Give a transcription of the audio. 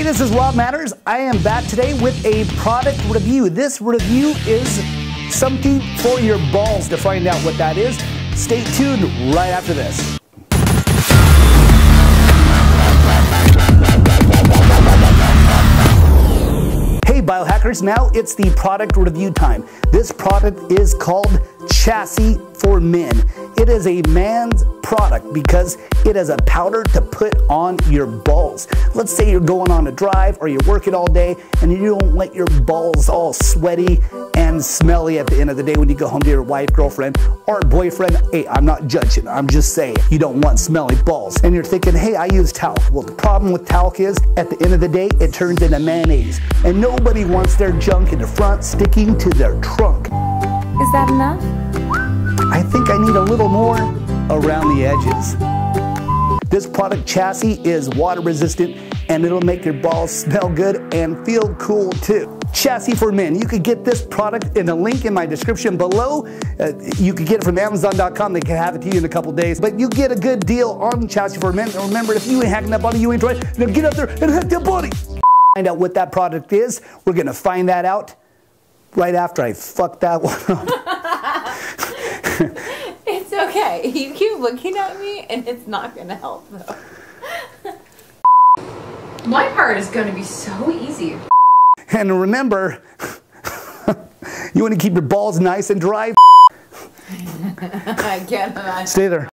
Hey, this is Rob Matters. I am back today with a product review. This review is something for your balls to find out what that is. Stay tuned right after this. Hey biohackers, now it's the product review time. This product is called Chassis for Men. It is a man's product because it is a powder to put on your balls. Let's say you're going on a drive or you're working all day and you don't let your balls all sweaty and smelly at the end of the day when you go home to your wife, girlfriend, or boyfriend. Hey, I'm not judging. I'm just saying you don't want smelly balls. And you're thinking, hey, I use talc. Well, the problem with talc is at the end of the day, it turns into mayonnaise. And nobody wants their junk in the front sticking to their trunk. Is that enough? I think I need a little more around the edges. This product chassis is water resistant and it'll make your balls smell good and feel cool too. Chassis for Men. You could get this product in the link in my description below. Uh, you could get it from Amazon.com. They can have it to you in a couple days. But you get a good deal on Chassis for Men. And remember, if you ain't hacking that body, you ain't right. Then get up there and hack that body. Find out what that product is. We're gonna find that out right after I fuck that one up. It's okay. You keep looking at me and it's not gonna help though. My part is gonna be so easy. And remember, you want to keep your balls nice and dry. I can't imagine. Stay there.